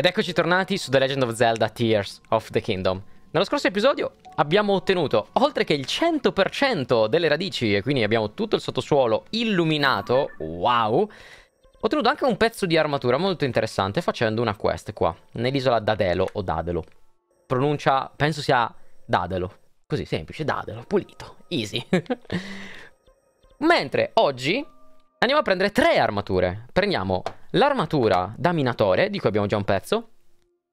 Ed eccoci tornati su The Legend of Zelda Tears of the Kingdom. Nello scorso episodio abbiamo ottenuto, oltre che il 100% delle radici, e quindi abbiamo tutto il sottosuolo illuminato, wow, ho ottenuto anche un pezzo di armatura molto interessante facendo una quest qua, nell'isola Dadelo o Dadelo. Pronuncia, penso sia Dadelo. Così semplice, Dadelo, pulito, easy. Mentre oggi andiamo a prendere tre armature. Prendiamo l'armatura da minatore, di cui abbiamo già un pezzo,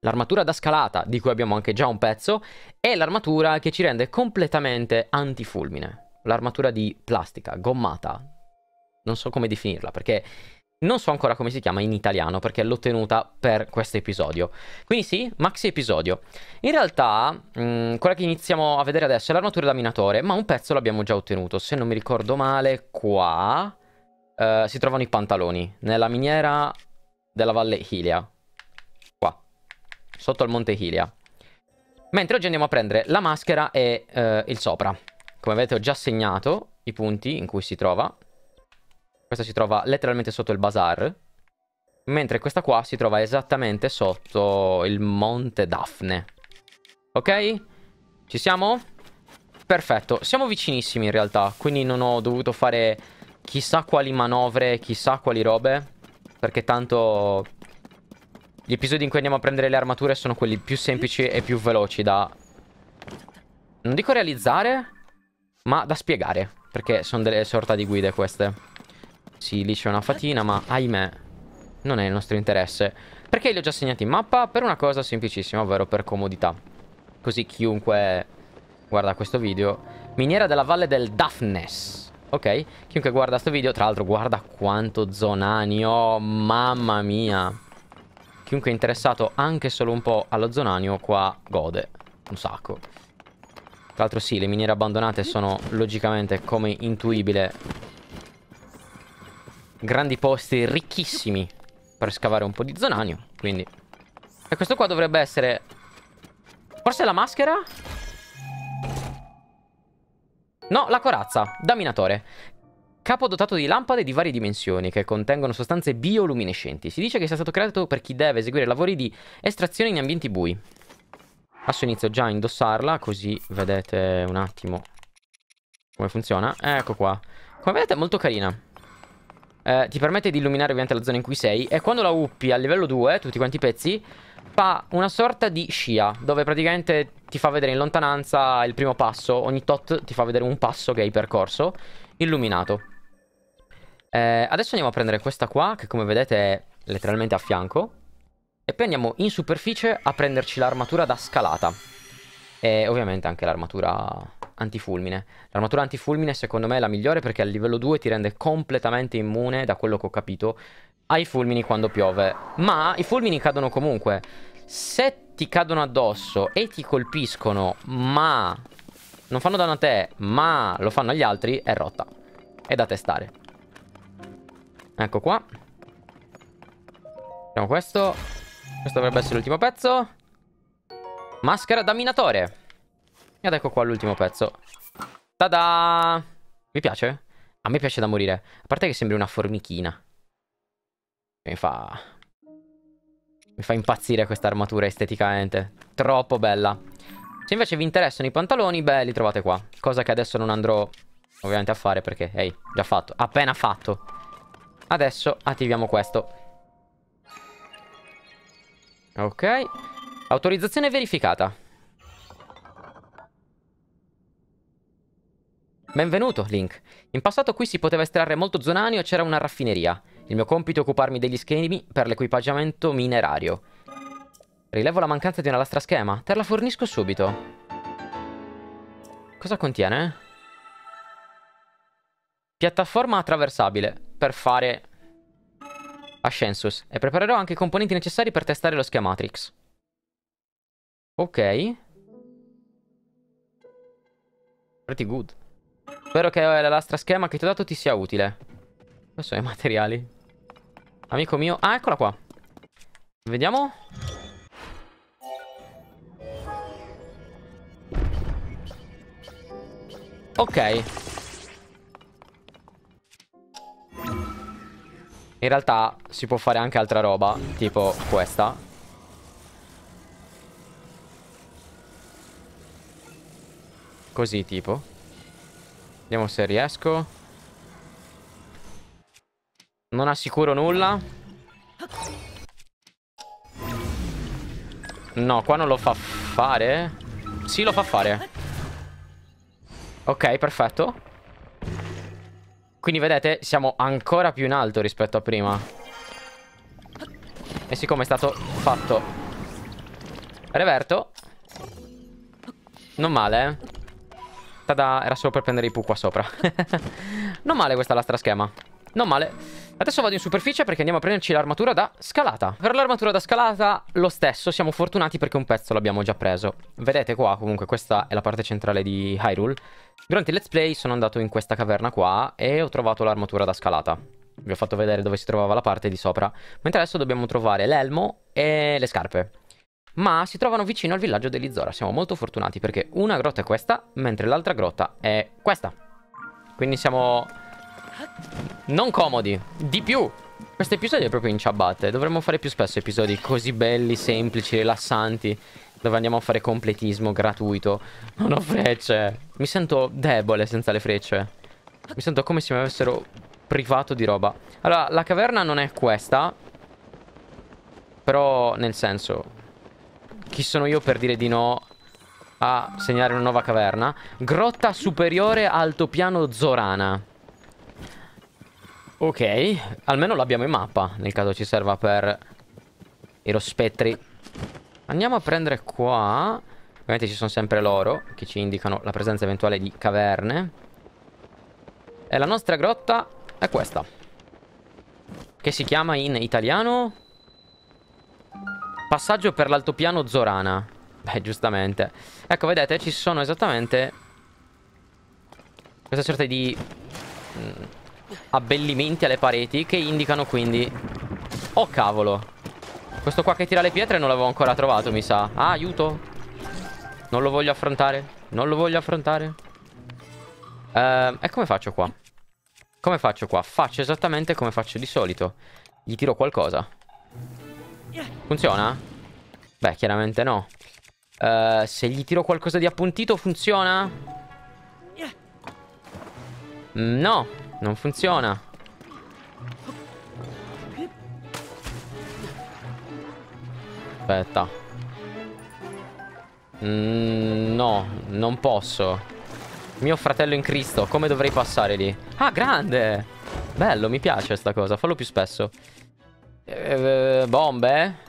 l'armatura da scalata, di cui abbiamo anche già un pezzo, e l'armatura che ci rende completamente antifulmine. L'armatura di plastica, gommata. Non so come definirla, perché non so ancora come si chiama in italiano, perché l'ho tenuta per questo episodio. Quindi sì, maxi episodio. In realtà, mh, quella che iniziamo a vedere adesso è l'armatura da minatore, ma un pezzo l'abbiamo già ottenuto. Se non mi ricordo male, qua... Uh, si trovano i pantaloni nella miniera della valle Hilia. Qua, sotto al monte Hilia. Mentre oggi andiamo a prendere la maschera e uh, il sopra. Come vedete ho già segnato i punti in cui si trova. Questa si trova letteralmente sotto il bazar. Mentre questa qua si trova esattamente sotto il monte Daphne. Ok? Ci siamo? Perfetto, siamo vicinissimi in realtà, quindi non ho dovuto fare chissà quali manovre, chissà quali robe. Perché tanto gli episodi in cui andiamo a prendere le armature sono quelli più semplici e più veloci da... Non dico realizzare, ma da spiegare. Perché sono delle sorta di guide queste. Sì, lì c'è una fatina, ma ahimè, non è il nostro interesse. Perché li ho già segnati in mappa? Per una cosa semplicissima, ovvero per comodità. Così chiunque guarda questo video... Miniera della valle del Daphnes. Ok, chiunque guarda questo video, tra l'altro guarda quanto zonanio, oh, mamma mia. Chiunque è interessato anche solo un po' allo zonanio, qua gode un sacco. Tra l'altro sì, le miniere abbandonate sono logicamente, come intuibile, grandi posti ricchissimi per scavare un po' di zonanio, quindi... E questo qua dovrebbe essere... Forse la maschera? No, la corazza, da minatore. Capo dotato di lampade di varie dimensioni che contengono sostanze bioluminescenti. Si dice che sia stato creato per chi deve eseguire lavori di estrazione in ambienti bui. Adesso inizio già a indossarla, così vedete un attimo come funziona. Ecco qua. Come vedete è molto carina. Eh, ti permette di illuminare ovviamente la zona in cui sei e quando la uppi a livello 2, tutti quanti i pezzi, fa una sorta di scia, dove praticamente ti fa vedere in lontananza il primo passo, ogni tot ti fa vedere un passo che hai percorso, illuminato. Eh, adesso andiamo a prendere questa qua, che come vedete è letteralmente a fianco, e poi andiamo in superficie a prenderci l'armatura da scalata. E ovviamente anche l'armatura antifulmine. L'armatura antifulmine secondo me è la migliore perché a livello 2 ti rende completamente immune, da quello che ho capito, ai fulmini quando piove. Ma i fulmini cadono comunque. Se ti cadono addosso e ti colpiscono, ma non fanno danno a te, ma lo fanno agli altri, è rotta. È da testare. Ecco qua. Facciamo questo. Questo dovrebbe essere l'ultimo pezzo. Maschera da minatore. Ed ecco qua l'ultimo pezzo. Tada! Mi piace? A me piace da morire. A parte che sembri una formichina. Mi fa... Mi fa impazzire questa armatura esteticamente. Troppo bella. Se invece vi interessano i pantaloni, beh, li trovate qua. Cosa che adesso non andrò ovviamente a fare perché, ehi, già fatto. Appena fatto. Adesso attiviamo questo. Ok. Autorizzazione verificata. Benvenuto, Link. In passato qui si poteva estrarre molto zonanio e c'era una raffineria. Il mio compito è occuparmi degli schemi per l'equipaggiamento minerario. Rilevo la mancanza di una lastra schema. Te la fornisco subito. Cosa contiene? Piattaforma attraversabile per fare Ascensus. E preparerò anche i componenti necessari per testare lo schematrix. Ok. Pretty good. Spero che la lastra schema che ti ho dato ti sia utile. Questi sono i materiali. Amico mio Ah eccola qua. Vediamo. Ok. In realtà si può fare anche altra roba Tipo questa. Così tipo. Vediamo se riesco. Non assicuro nulla. No, qua non lo fa fare. Sì, lo fa fare. Ok, perfetto. Quindi vedete, siamo ancora più in alto rispetto a prima. E siccome è stato fatto Reverto Non male, eh era solo per prendere i pu qua sopra Non male questa lastra schema Non male Adesso vado in superficie perché andiamo a prenderci l'armatura da scalata. Per l'armatura da scalata lo stesso, siamo fortunati perché un pezzo l'abbiamo già preso. Vedete qua, comunque questa è la parte centrale di Hyrule. Durante il let's play sono andato in questa caverna qua e ho trovato l'armatura da scalata. Vi ho fatto vedere dove si trovava la parte di sopra. Mentre adesso dobbiamo trovare l'elmo e le scarpe. Ma si trovano vicino al villaggio dell'Izora. Siamo molto fortunati perché una grotta è questa, mentre l'altra grotta è questa. Quindi siamo non comodi. Di più. Questo episodio è proprio in ciabatte. Dovremmo fare più spesso episodi così belli, semplici, rilassanti. Dove andiamo a fare completismo gratuito. Non ho frecce. Mi sento debole senza le frecce. Mi sento come se mi avessero privato di roba. Allora, la caverna non è questa. Però, nel senso... Chi sono io per dire di no a segnare una nuova caverna? Grotta superiore altopiano Zorana. Ok, almeno l'abbiamo in mappa, nel caso ci serva per i rospettri. Andiamo a prendere qua. Ovviamente ci sono sempre loro, che ci indicano la presenza eventuale di caverne. E la nostra grotta è questa. Che si chiama in italiano... Passaggio per l'altopiano Zorana. Beh, giustamente. Ecco, vedete, ci sono esattamente... Questa sorta di... Abbellimenti alle pareti che indicano quindi... Oh cavolo Questo qua che tira le pietre non l'avevo ancora trovato mi sa Ah aiuto Non lo voglio affrontare Non lo voglio affrontare uh, E come faccio qua? Come faccio qua? Faccio esattamente come faccio di solito Gli tiro qualcosa Funziona? Beh chiaramente no uh, Se gli tiro qualcosa di appuntito funziona? Mm, no non funziona. Aspetta. Mm, no, non posso. Mio fratello in Cristo, come dovrei passare lì? Ah, grande! Bello, mi piace sta cosa, fallo più spesso. Eh, bombe?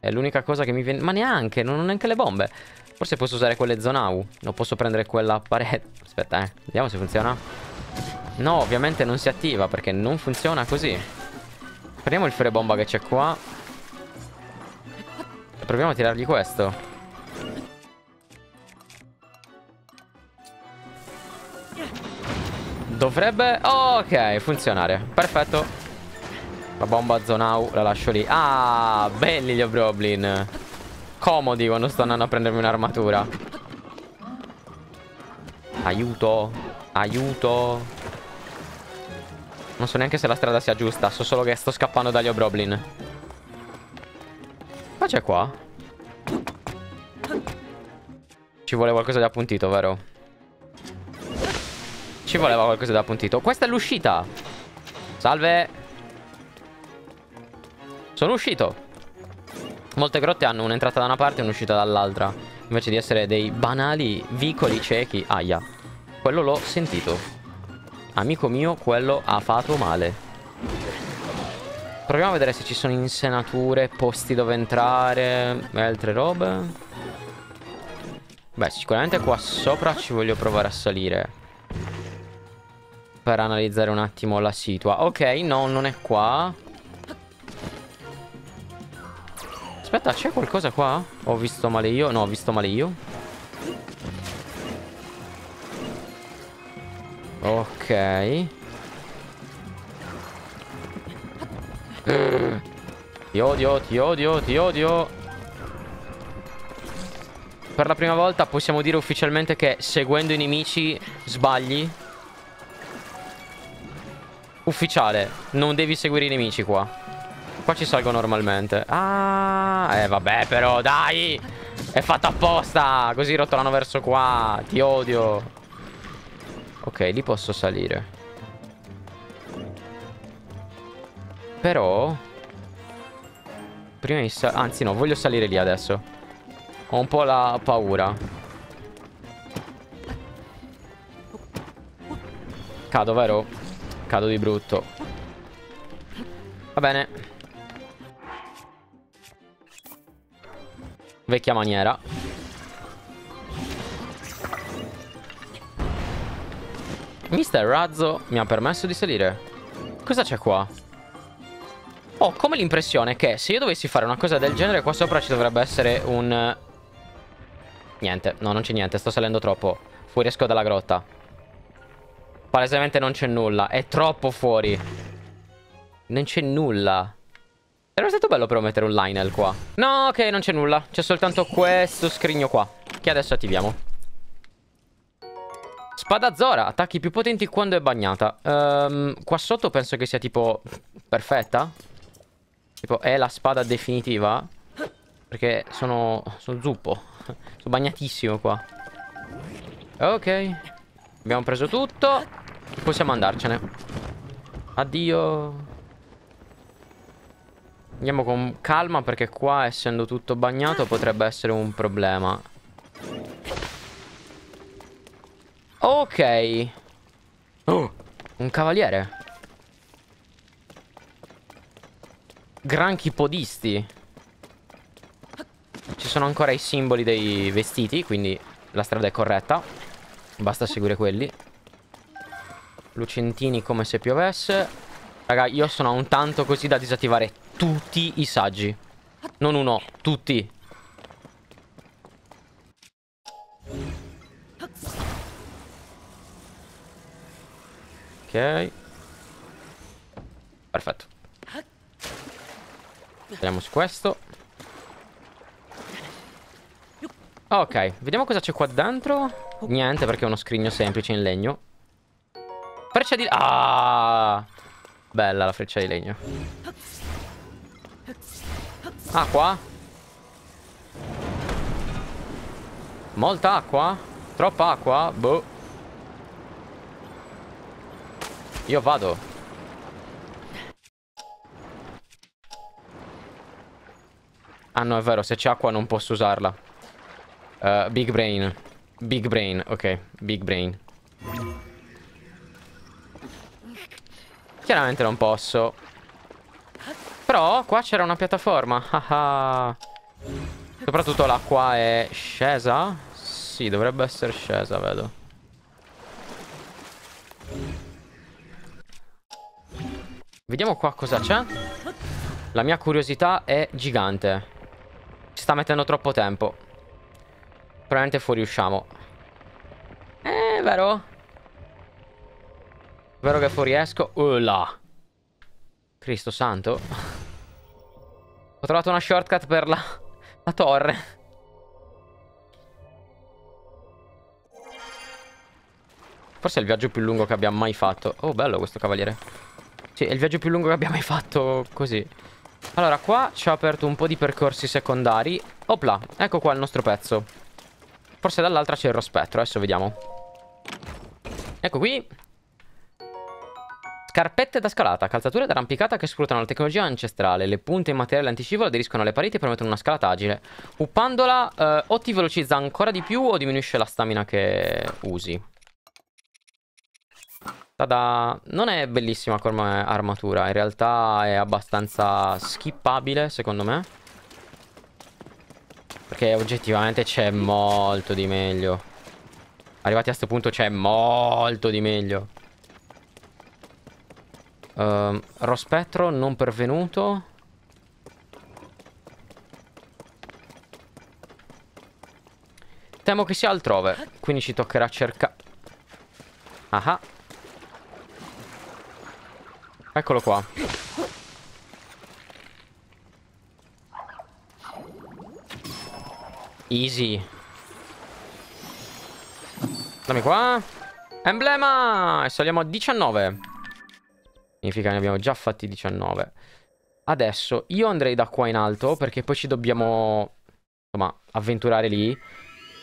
È l'unica cosa che mi viene... Ma neanche, non ho neanche le bombe. Forse posso usare quelle Zonau. Non posso prendere quella parete. Aspetta, eh. Vediamo se funziona. No, ovviamente non si attiva perché non funziona così. Prendiamo il fuore bomba che c'è qua. E proviamo a tirargli questo. Dovrebbe... Ok, funzionare. Perfetto. La bomba Zonau la lascio lì. Ah, belli gli Obroblin. Comodi quando sto andando a prendermi un'armatura. Aiuto. Aiuto. Non so neanche se la strada sia giusta. So solo che sto scappando dagli Obroblin. Ma c'è qua? Ci vuole qualcosa di appuntito, vero? Ci voleva qualcosa di appuntito. Questa è l'uscita. Salve. Sono uscito. Molte grotte hanno un'entrata da una parte e un'uscita dall'altra. Invece di essere dei banali vicoli ciechi. Aia. Quello l'ho sentito. Amico mio, quello ha fatto male. Proviamo a vedere se ci sono insenature, posti dove entrare e altre robe. Beh, sicuramente qua sopra ci voglio provare a salire. Per analizzare un attimo la situa. Ok, no, non è qua. Aspetta, c'è qualcosa qua? Ho visto male io? No, ho visto male io. Ok. Ti odio, ti odio, ti odio. Per la prima volta possiamo dire ufficialmente che seguendo i nemici sbagli. Ufficiale, non devi seguire i nemici qua. Qua ci salgo normalmente. Ah, eh vabbè però, dai. È fatta apposta! Così rotolano verso qua. Ti odio. Ok, lì posso salire. Però... Prima di salire... Anzi no, voglio salire lì adesso. Ho un po' la paura. Cado, vero? Cado di brutto. Va bene. Vecchia maniera. Mister Razzo mi ha permesso di salire. Cosa c'è qua? Ho come l'impressione che se io dovessi fare una cosa del genere qua sopra ci dovrebbe essere un... Niente, no non c'è niente, sto salendo troppo. Fuori esco dalla grotta. Palesemente non c'è nulla, è troppo fuori. Non c'è nulla. Sarebbe stato bello però mettere un Lionel qua. No, ok, non c'è nulla. C'è soltanto questo scrigno qua, che adesso attiviamo. Spada Zora, attacchi più potenti quando è bagnata. Um, qua sotto penso che sia tipo perfetta. Tipo è la spada definitiva. Perché sono, sono zuppo. sono bagnatissimo qua. Ok. Abbiamo preso tutto. Possiamo andarcene. Addio. Andiamo con calma perché qua essendo tutto bagnato potrebbe essere un problema. Ok. Oh, un cavaliere. Granchi podisti. Ci sono ancora i simboli dei vestiti, quindi la strada è corretta. Basta seguire quelli. Lucentini come se piovesse. Raga, io sono a un tanto così da disattivare tutti i saggi. Non uno, tutti. Ok. Perfetto. Vediamo su questo. Ok, vediamo cosa c'è qua dentro. Niente, perché è uno scrigno semplice in legno. Freccia di... Ah! Bella la freccia di legno. Acqua? Molta acqua? Troppa acqua? Boh. Io vado. Ah no, è vero, se c'è acqua non posso usarla. Uh, big brain. Big brain, ok. Big brain. Chiaramente non posso. Però qua c'era una piattaforma. Soprattutto l'acqua è scesa. Sì, dovrebbe essere scesa, vedo. Vediamo qua cosa c'è. La mia curiosità è gigante. Ci sta mettendo troppo tempo. Probabilmente fuoriusciamo. Eh, vero? Vero che fuoriesco? Oh là. Cristo santo. Ho trovato una shortcut per la, la torre. Forse è il viaggio più lungo che abbiamo mai fatto. Oh, bello questo cavaliere. Sì, è il viaggio più lungo che abbiamo mai fatto così. Allora, qua ci ha aperto un po' di percorsi secondari. Opla, ecco qua il nostro pezzo. Forse dall'altra c'è il rospettro, adesso vediamo. Ecco qui. Scarpette da scalata, calzature d'arrampicata che sfruttano la tecnologia ancestrale. Le punte in materiale antiscivolo aderiscono alle pareti e permettono una scalata agile. Uppandola eh, o ti velocizza ancora di più o diminuisce la stamina che usi. Tada. Non è bellissima come armatura, in realtà è abbastanza skippabile secondo me. Perché oggettivamente c'è molto di meglio. Arrivati a questo punto c'è molto di meglio. Uh, Rospettro non pervenuto. Temo che sia altrove, quindi ci toccherà cercare... Ah Eccolo qua. Easy. Dammi qua. Emblema! E saliamo a 19. Significa che ne abbiamo già fatti 19. Adesso io andrei da qua in alto perché poi ci dobbiamo insomma, avventurare lì.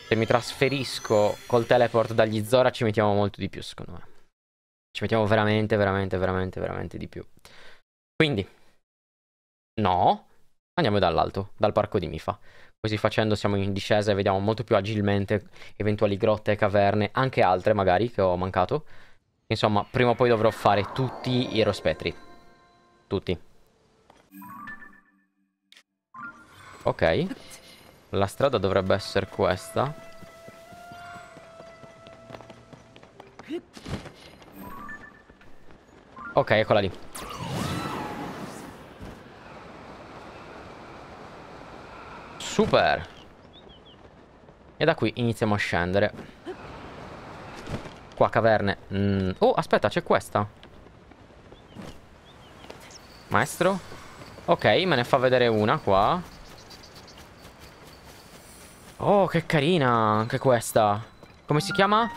Se mi trasferisco col teleport dagli Zora ci mettiamo molto di più, secondo me. Ci mettiamo veramente, veramente, veramente, veramente di più. Quindi, no, andiamo dall'alto, dal parco di Mifa. Così facendo siamo in discesa e vediamo molto più agilmente eventuali grotte caverne, anche altre magari che ho mancato. Insomma, prima o poi dovrò fare tutti i rospettri. Tutti. Ok. La strada dovrebbe essere questa. Ok, eccola lì. Super. E da qui iniziamo a scendere. Qua caverne. Mm. Oh, aspetta, c'è questa. Maestro. Ok, me ne fa vedere una qua. Oh, che carina anche questa. Come si chiama?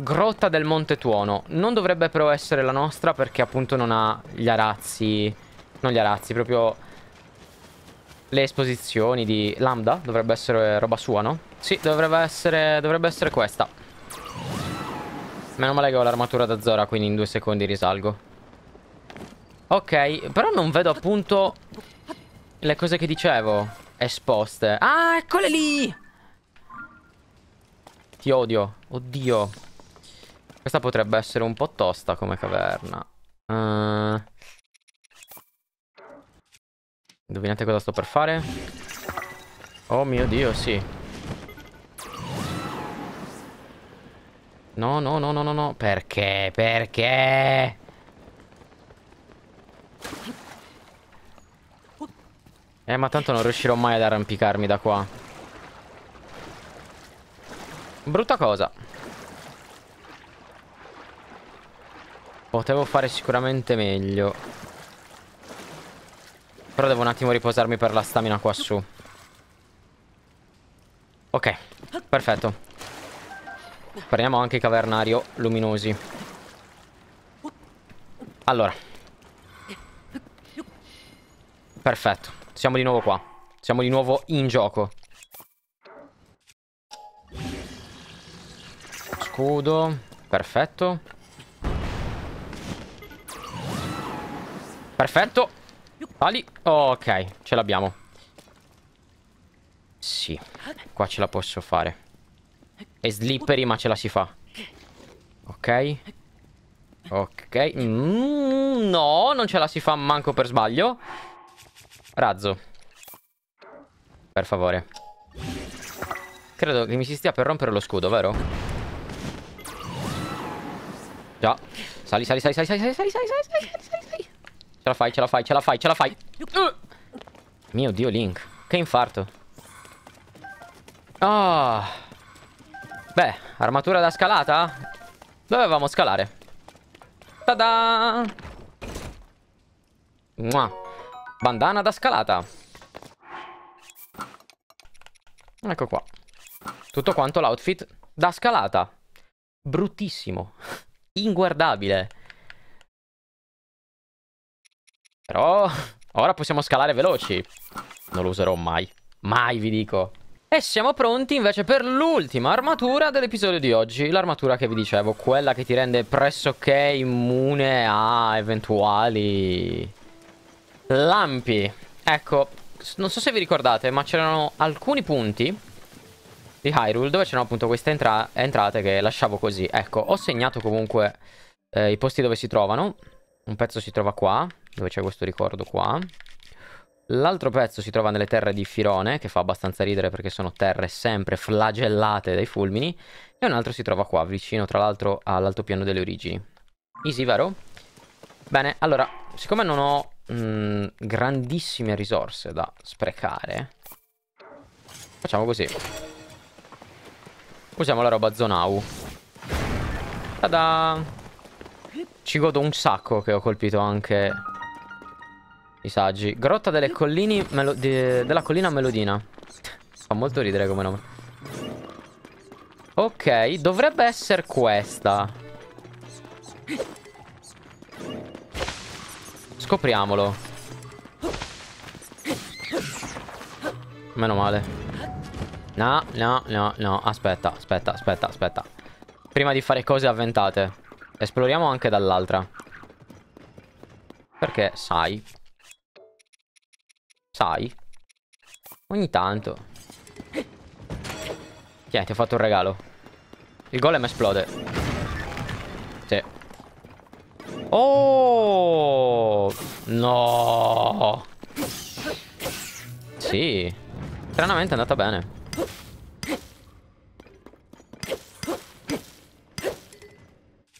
Grotta del Monte Tuono. Non dovrebbe però essere la nostra perché appunto non ha gli arazzi. Non gli arazzi, proprio le esposizioni di Lambda. Dovrebbe essere roba sua, no? Sì, dovrebbe essere, dovrebbe essere questa. Meno male che ho l'armatura da Zora, quindi in due secondi risalgo. Ok, però non vedo appunto le cose che dicevo esposte. Ah, eccole lì! Ti odio. Oddio. Questa potrebbe essere un po' tosta come caverna. Uh... Indovinate cosa sto per fare? Oh mio Dio, sì. No, no, no, no, no, no. Perché? Perché? Eh, ma tanto non riuscirò mai ad arrampicarmi da qua. Brutta cosa. Potevo fare sicuramente meglio. Però devo un attimo riposarmi per la stamina qua su. Ok, perfetto. Prendiamo anche i cavernario luminosi. Allora. Perfetto. Siamo di nuovo qua. Siamo di nuovo in gioco. Scudo. Perfetto. Perfetto. Pali. ok, ce l'abbiamo. Sì. Qua ce la posso fare. È slippery ma ce la si fa. Ok. Ok. Mm, no, non ce la si fa manco per sbaglio. Razzo. Per favore. Credo che mi si stia per rompere lo scudo, vero? Già. Sali, sali, sali, sali, sali, sali, sali, sali, sali, sali, la fai, ce la fai, ce la fai, ce la fai. Uh. Mio Dio, Link. Che infarto. Ah. Oh. Beh, armatura da scalata? Dovevamo scalare. Tada! Mua. Bandana da scalata. Ecco qua. Tutto quanto l'outfit da scalata. Bruttissimo. Inguardabile. Però ora possiamo scalare veloci. Non lo userò mai. Mai vi dico. E siamo pronti invece per l'ultima armatura dell'episodio di oggi. L'armatura che vi dicevo, quella che ti rende pressoché immune a eventuali Lampi. Ecco, non so se vi ricordate, ma c'erano alcuni punti di Hyrule dove c'erano appunto queste entra entrate che lasciavo così. Ecco, ho segnato comunque eh, i posti dove si trovano. Un pezzo si trova qua, dove c'è questo ricordo qua. L'altro pezzo si trova nelle terre di Firone, che fa abbastanza ridere perché sono terre sempre flagellate dai fulmini. E un altro si trova qua, vicino tra l'altro all'altopiano delle origini. Easy, vero? Bene, allora, siccome non ho mh, mm, grandissime risorse da sprecare, facciamo così. Usiamo la roba Zonau. Tada! Ci godo un sacco che ho colpito anche i saggi. Grotta delle collini de della collina Melodina. Fa molto ridere come nome. Ok, dovrebbe essere questa. Scopriamolo. Meno male. No, no, no, no. Aspetta, aspetta, aspetta, aspetta. Prima di fare cose avventate. Esploriamo anche dall'altra. Perché, sai. Sai. Ogni tanto. Tieni, ti ho fatto un regalo. Il golem esplode. Sì. Oh! No! Sì. Stranamente è andata bene.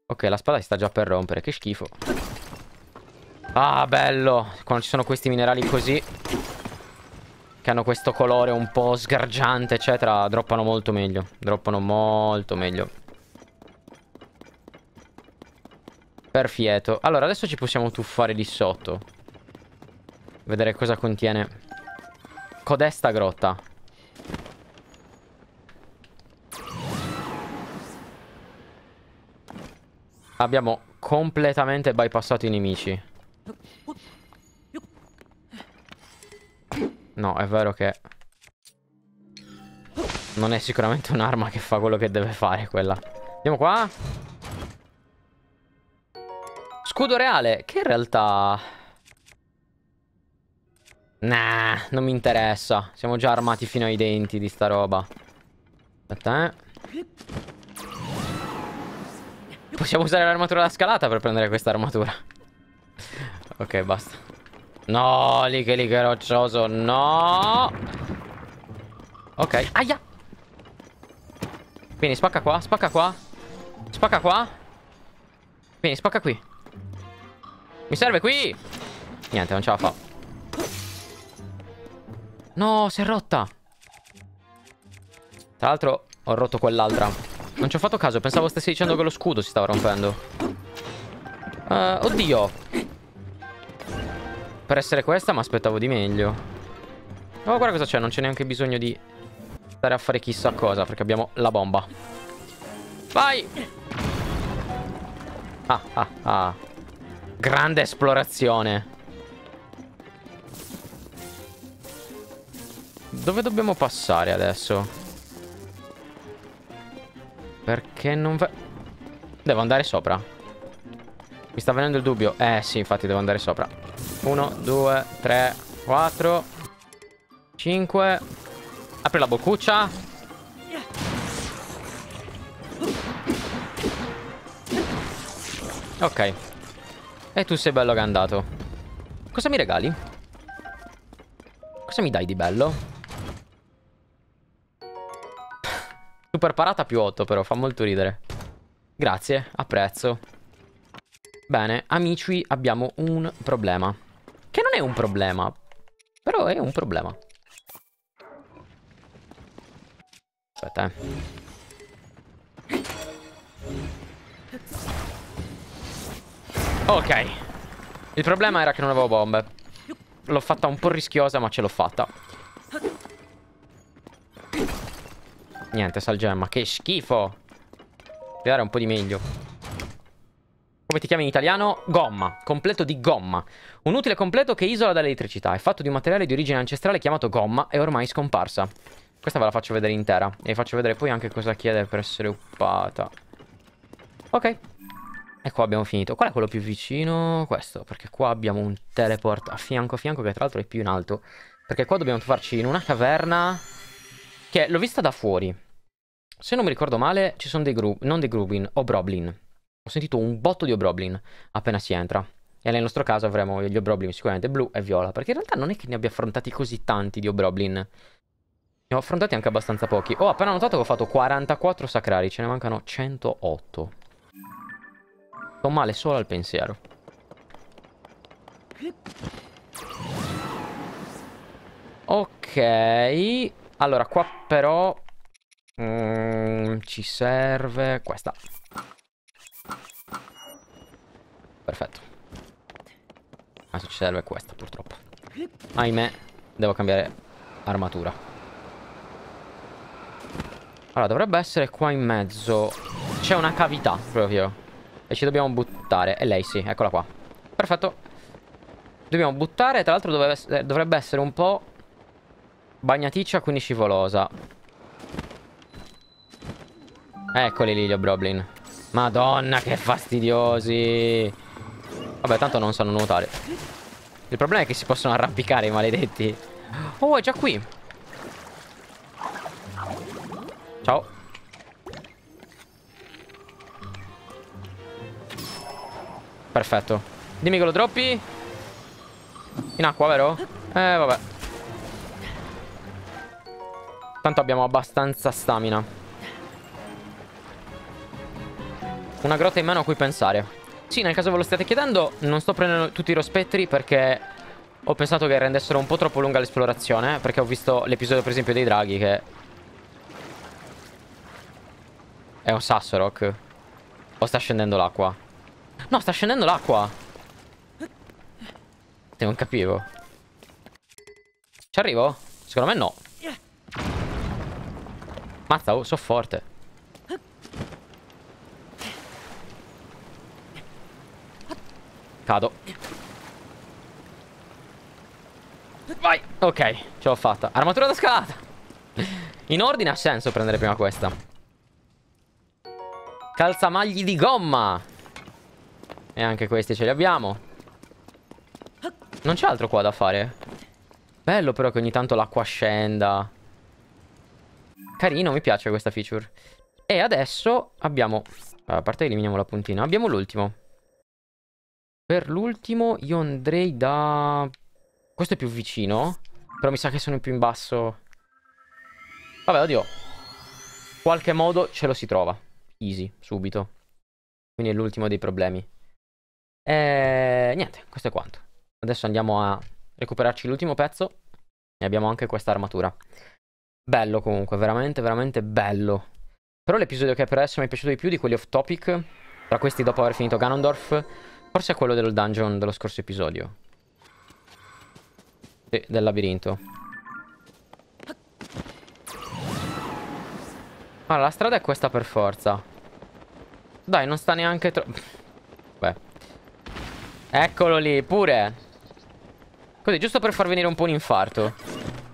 Ok, la spada si sta già per rompere. Che schifo. Ah, bello. Quando ci sono questi minerali così. Che hanno questo colore un po' sgargiante, eccetera. Droppano molto meglio. Droppano molto meglio. Perfetto. Allora, adesso ci possiamo tuffare di sotto. Vedere cosa contiene. Codesta grotta. Abbiamo completamente bypassato i nemici. No, è vero che... Non è sicuramente un'arma che fa quello che deve fare quella. Andiamo qua. Scudo reale, che in realtà... Nah, non mi interessa. Siamo già armati fino ai denti di sta roba. Aspetta, eh. Possiamo usare l'armatura da scalata per prendere questa armatura. ok, basta. No, lì che lì che roccioso. No. Ok, aia. Vieni, spacca qua, spacca qua. Spacca qua. Vieni, spacca qui. Mi serve qui. Niente, non ce la fa. No, si è rotta. Tra l'altro ho rotto quell'altra. Non ci ho fatto caso, pensavo stessi dicendo che lo scudo si stava rompendo. Uh, oddio. Per essere questa mi aspettavo di meglio. Oh, guarda cosa c'è, non c'è neanche bisogno di stare a fare chissà cosa, perché abbiamo la bomba. Vai! Ah, ah, ah. Grande esplorazione. Dove dobbiamo passare adesso? Perché non va... Devo andare sopra. Mi sta venendo il dubbio. Eh sì, infatti devo andare sopra. Uno, due, tre, quattro, cinque. Apri la boccuccia. Ok. E tu sei bello che è andato. Cosa mi regali? Cosa mi dai di bello? Super parata più 8 però, fa molto ridere. Grazie, apprezzo. Bene, amici, abbiamo un problema. Che non è un problema, però è un problema. Aspetta, eh. Ok. Il problema era che non avevo bombe. L'ho fatta un po' rischiosa, ma ce l'ho fatta. Niente, salgemma. Che schifo. Devi dare un po' di meglio. Come ti chiami in italiano? Gomma. Completo di gomma. Un utile completo che isola dall'elettricità. È fatto di un materiale di origine ancestrale chiamato gomma e ormai scomparsa. Questa ve la faccio vedere intera. E vi faccio vedere poi anche cosa chiede per essere uppata. Ok. E qua abbiamo finito. Qual è quello più vicino? Questo. Perché qua abbiamo un teleport a fianco a fianco che tra l'altro è più in alto. Perché qua dobbiamo farci in una caverna che l'ho vista da fuori. Se non mi ricordo male, ci sono dei group, non dei Grubin, Obroblin. Ho sentito un botto di Obroblin appena si entra. E nel nostro caso avremo gli Obroblin sicuramente blu e viola. Perché in realtà non è che ne abbia affrontati così tanti di Obroblin. Ne ho affrontati anche abbastanza pochi. Ho appena notato che ho fatto 44 sacrari, ce ne mancano 108. Sto male solo al pensiero. Ok. Allora, qua però... Mm, ci serve questa. Perfetto. Adesso ci serve questa, purtroppo. Ahimè, devo cambiare armatura. Allora, dovrebbe essere qua in mezzo. C'è una cavità, proprio. E ci dobbiamo buttare. E lei sì, eccola qua. Perfetto. Dobbiamo buttare, tra l'altro dovrebbe essere un po' Bagnaticcia, quindi scivolosa. Eccoli lì gli Obroblin. Madonna, che fastidiosi. Vabbè, tanto non sanno nuotare. Il problema è che si possono arrampicare i maledetti. Oh, è già qui. Ciao. Perfetto. Dimmi che lo droppi. In acqua, vero? Eh, vabbè. Tanto abbiamo abbastanza stamina. Una grotta in meno a cui pensare. Sì, nel caso ve lo stiate chiedendo, non sto prendendo tutti i rospettri perché ho pensato che rendessero un po' troppo lunga l'esplorazione. Perché ho visto l'episodio, per esempio, dei draghi che... È un Sassorok. O sta scendendo l'acqua? No, sta scendendo l'acqua. Non capivo. Ci arrivo? Secondo me no. Mazza, oh, so forte. Cado. Vai. Ok, ce l'ho fatta. Armatura da scalata. In ordine ha senso prendere prima questa. Calzamagli di gomma. E anche questi ce li abbiamo. Non c'è altro qua da fare. Bello però che ogni tanto l'acqua scenda. Carino, mi piace questa feature. E adesso abbiamo... A parte eliminiamo la puntina. Abbiamo l'ultimo. Per l'ultimo io andrei da... Questo è più vicino. Però mi sa che sono più in basso. Vabbè, oddio. Qualche modo ce lo si trova. Easy, subito. Quindi è l'ultimo dei problemi. E... Niente, questo è quanto. Adesso andiamo a recuperarci l'ultimo pezzo. E abbiamo anche questa armatura. Bello comunque, veramente, veramente bello. Però l'episodio che per adesso mi è piaciuto di più di quelli off topic, tra questi dopo aver finito Ganondorf, forse è quello del dungeon dello scorso episodio. Sì, del labirinto. Allora, la strada è questa per forza. Dai, non sta neanche troppo... Beh. Eccolo lì, pure. Così, giusto per far venire un po' un infarto.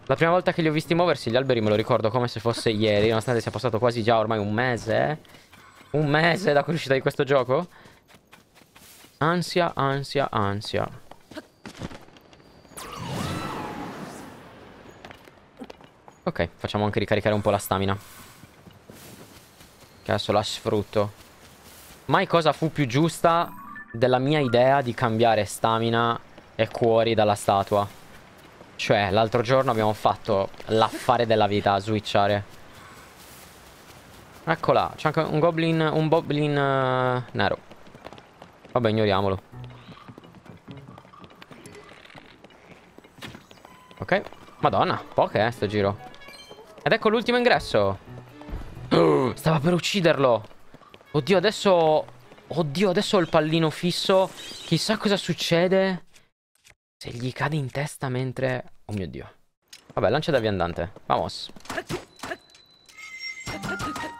La prima volta che li ho visti muoversi gli alberi me lo ricordo come se fosse ieri, nonostante sia passato quasi già ormai un mese. Eh? Un mese da uscita di questo gioco. Ansia, ansia, ansia. Ok, facciamo anche ricaricare un po' la stamina. Che adesso la sfrutto. Mai cosa fu più giusta della mia idea di cambiare stamina e cuori dalla statua. Cioè, l'altro giorno abbiamo fatto l'affare della vita a switchare. Eccola, c'è anche un goblin, un boblin uh, nero. Vabbè, ignoriamolo. Ok. Madonna, poche eh, sto giro. Ed ecco l'ultimo ingresso. Stava per ucciderlo. Oddio, adesso... Oddio, adesso ho il pallino fisso. Chissà cosa succede. Se gli cade in testa mentre... Oh mio Dio. Vabbè, lancia da viandante. Vamos.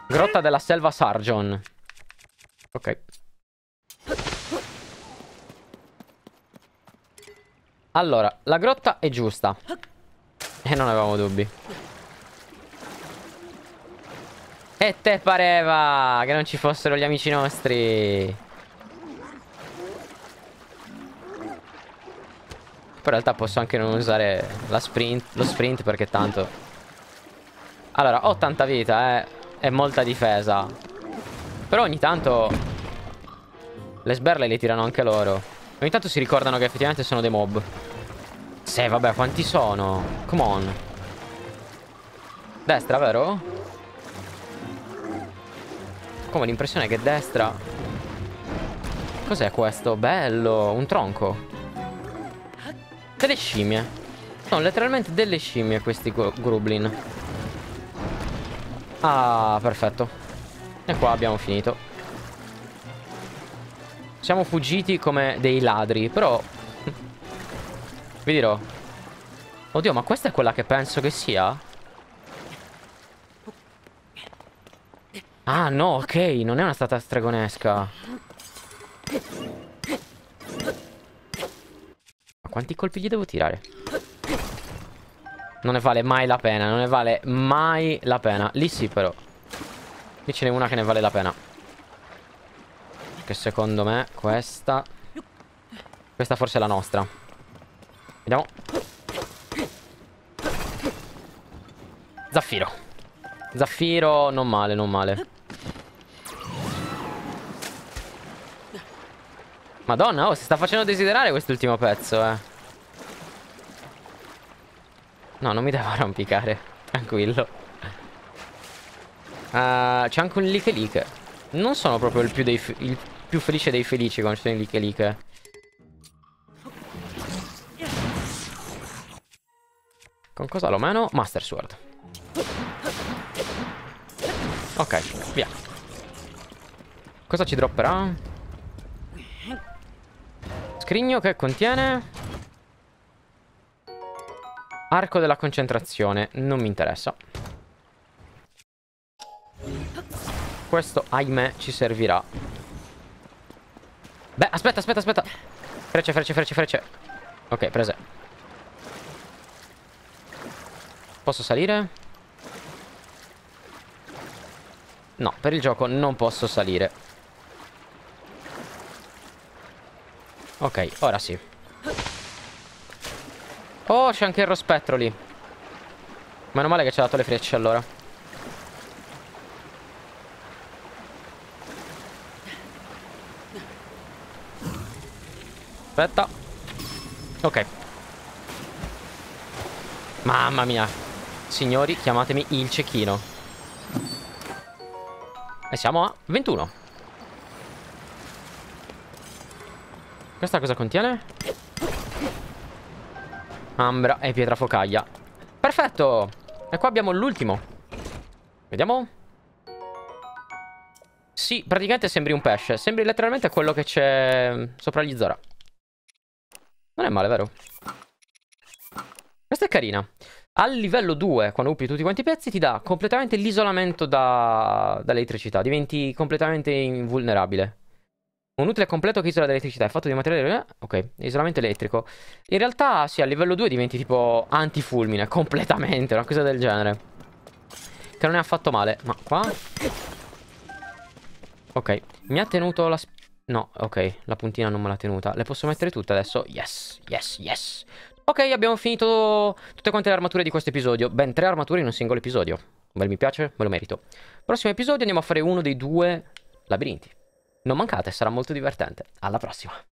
Grotta della selva Sargon. Ok. Allora, la grotta è giusta. E non avevamo dubbi. E te pareva che non ci fossero gli amici nostri. Poi in realtà posso anche non usare sprint, lo sprint perché tanto... Allora, ho tanta vita, eh. E molta difesa. Però ogni tanto... Le sberle le tirano anche loro. Ogni tanto si ricordano che effettivamente sono dei mob. Sì, vabbè, quanti sono? Come on. Destra, vero? Come l'impressione che destra... Cos'è questo? Bello, un tronco. Delle scimmie. Sono letteralmente delle scimmie questi grublin. Ah, perfetto. E qua abbiamo finito. Siamo fuggiti come dei ladri, però... Vi dirò. Oddio, ma questa è quella che penso che sia? Ah, no, ok, non è una stata stregonesca. Quanti colpi gli devo tirare? Non ne vale mai la pena Non ne vale mai la pena Lì sì però Qui ce n'è una che ne vale la pena. Che secondo me questa... Questa forse è la nostra. Vediamo. Zaffiro. Zaffiro, non male, non male. Madonna, oh, si sta facendo desiderare quest'ultimo pezzo, eh. No, non mi devo arrampicare. Tranquillo. Uh, C'è anche un like like. Non sono proprio il più, dei il più felice dei felici quando ci sono i like like. Con cosa lo meno? Master Sword. Ok, via. Cosa ci dropperà? Scrigno che contiene... Arco della concentrazione. Non mi interessa. Questo, ahimè, ci servirà. Beh, aspetta, aspetta, aspetta. Frecce, frecce, frecce, frecce. Ok, prese. Posso salire? No, per il gioco non posso salire. Ok, ora sì. Oh, c'è anche il rospettro lì. Meno male che ci ha dato le frecce allora. Aspetta. Ok. Mamma mia. Signori, chiamatemi il cecchino. E siamo a 21. Questa cosa contiene? Ambra e pietra focaglia. Perfetto! E qua abbiamo l'ultimo. Vediamo. Sì, praticamente sembri un pesce. Sembri letteralmente quello che c'è sopra gli Zora. Non è male, vero? Questa è carina. Al livello 2, quando uppi tutti quanti i pezzi, ti dà completamente l'isolamento da... dall'elettricità. Diventi completamente invulnerabile. Un utile completo che isola l'elettricità è fatto di materiale... Ok, isolamento elettrico. In realtà, sì, a livello 2 diventi tipo antifulmine, completamente, una cosa del genere. Che non è affatto male. Ma qua... Ok, mi ha tenuto la... No, ok, la puntina non me l'ha tenuta. Le posso mettere tutte adesso? Yes, yes, yes. Ok, abbiamo finito tutte quante le armature di questo episodio. Ben tre armature in un singolo episodio. Bel mi piace, me lo merito. Prossimo episodio andiamo a fare uno dei due labirinti. Non mancate, sarà molto divertente. Alla prossima!